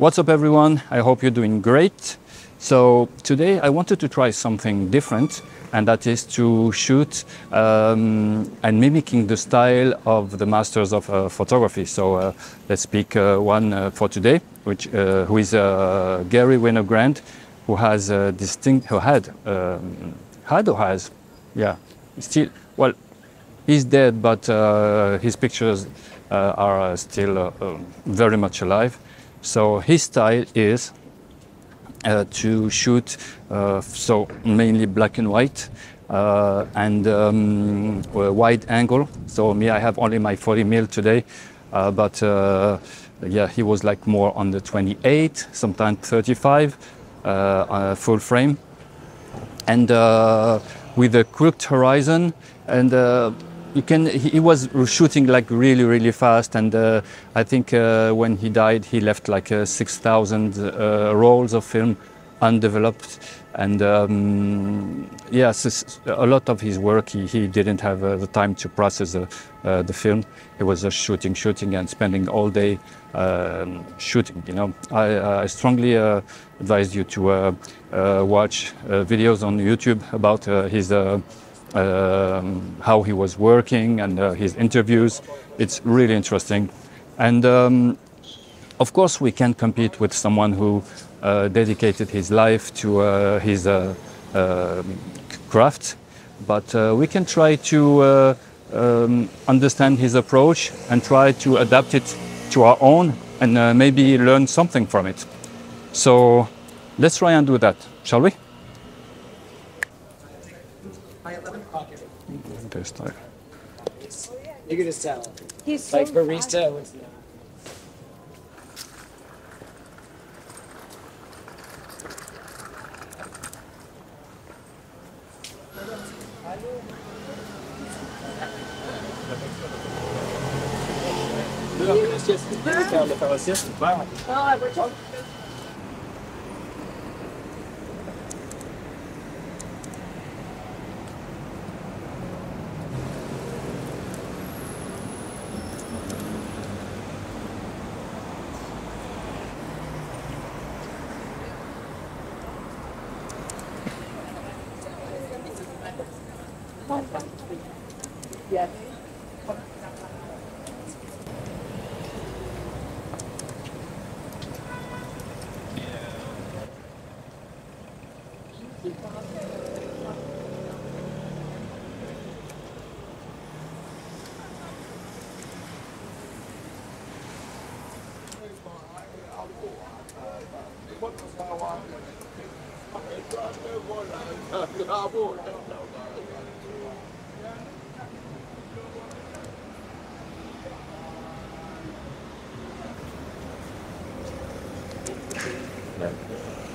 What's up, everyone? I hope you're doing great. So, today I wanted to try something different, and that is to shoot um, and mimicking the style of the masters of uh, photography. So, uh, let's pick uh, one uh, for today, which uh, who is uh, Garry Winogrand, who has a distinct, who had, um, had or has, yeah, still, well, he's dead, but his pictures are still very much alive. So his style is uh, to shoot uh, so mainly black and white uh, and um, wide angle. So me, I have only my 40 mil today, uh, but uh, yeah, he was like more on the 28, sometimes 35 uh, full frame, and with a crooked horizon and. You can he, was shooting like really really fast and uh, i think uh, when he died he left like uh, 6000 uh, rolls of film undeveloped. And um, yes it's- a lot of his work he, he didn't have uh, the time to process the, uh, the film. He was just shooting shooting and spending all day um, shooting you know. I, I strongly advise you to watch videos on youtube about his um, how he was working and uh, his interviews. It's really interesting. And um, of course, we can compete with someone who uh, dedicated his life to uh, his uh, uh, craft, but uh, we can try to uh, um, understand his approach and try to adapt it to our own and maybe learn something from it. So let's try and do that, shall we? This time. You can just tell. He's so Like barista was Yes. Yeah.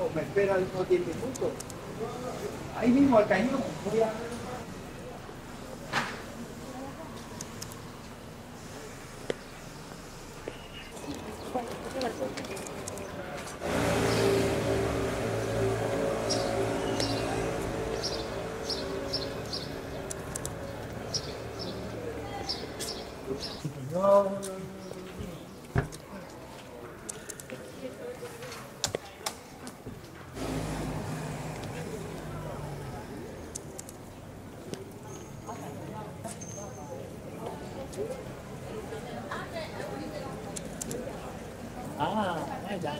O me espera unos 10 minutos. Ahí mismo al cañón voy a... 啊，那家。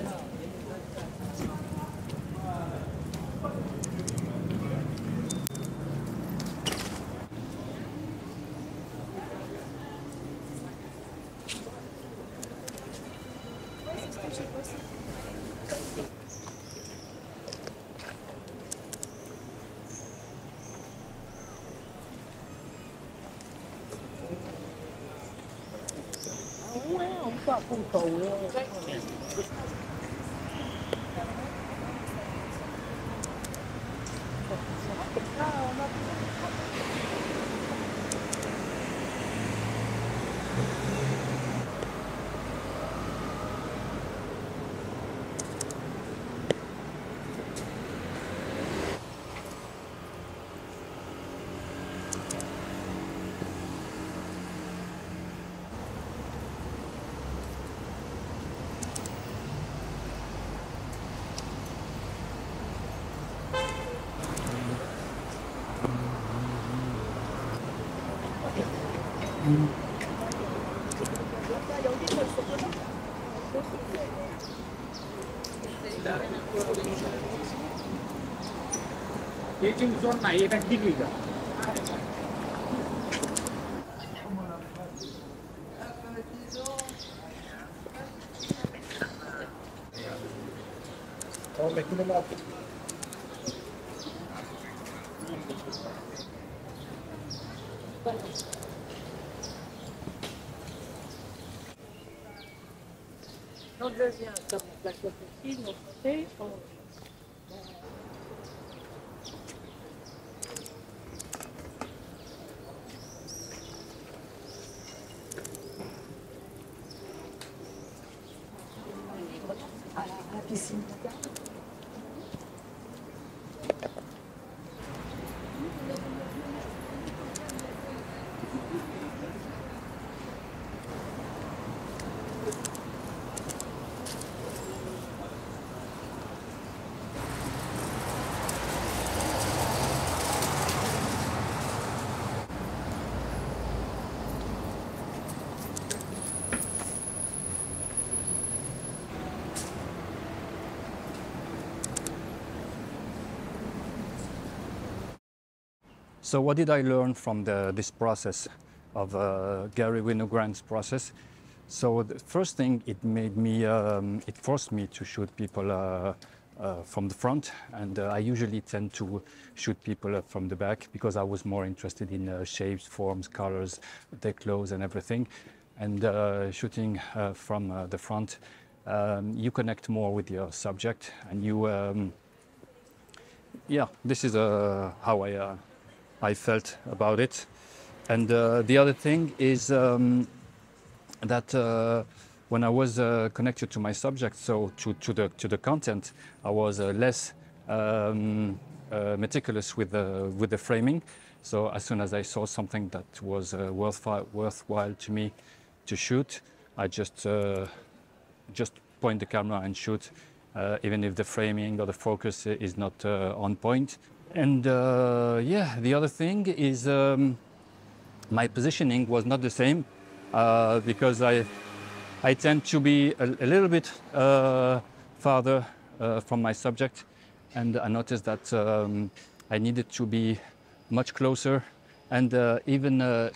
Спасибо. cung cầu luôn. Oh, 음. 얘 지금 쏜나 얘가 튀기가 더 맥히는 On devient comme la copine, on fait, on... À la piscine. So what did I learn from the, this process of uh, Garry Winogrand's process? So the first thing, it made me, um, it forced me to shoot people uh, uh, from the front, and uh, I usually tend to shoot people from the back because I was more interested in uh, shapes, forms, colors, their clothes, and everything. And uh, shooting from the front, um, you connect more with your subject, and you, um, yeah, this is how I. I felt about it. And uh, the other thing is um, that uh, when I was uh, connected to my subject, so to, to, the, to the content, I was uh, less um, uh, meticulous with the, with the framing. So as soon as I saw something that was uh, worthwhile, worthwhile to me to shoot, I just, just point the camera and shoot, even if the framing or the focus is not on point. And uh, yeah, the other thing is um, my positioning was not the same uh, because I I tend to be a, a little bit uh, farther uh, from my subject, and I noticed that um, I needed to be much closer, and uh, even. Uh,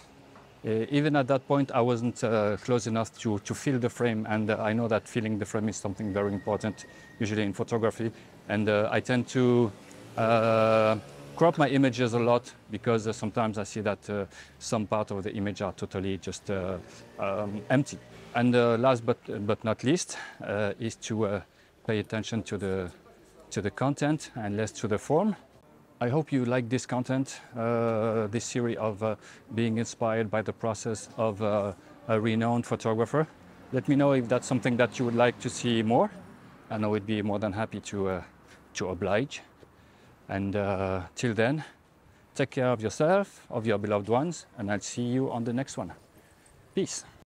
even at that point, I wasn't close enough to, to feel the frame, and I know that feeling the frame is something very important, usually in photography. And I tend to uh, crop my images a lot because uh, sometimes I see that uh, some part of the image are totally just uh, um, empty. And uh, last but but not least is to pay attention to the to the content and less to the form. I hope you like this content, this series of being inspired by the process of a renowned photographer. Let me know if that's something that you would like to see more, and I would be more than happy to to oblige. And uh, till then, take care of yourself, of your beloved ones, and I'll see you on the next one. Peace.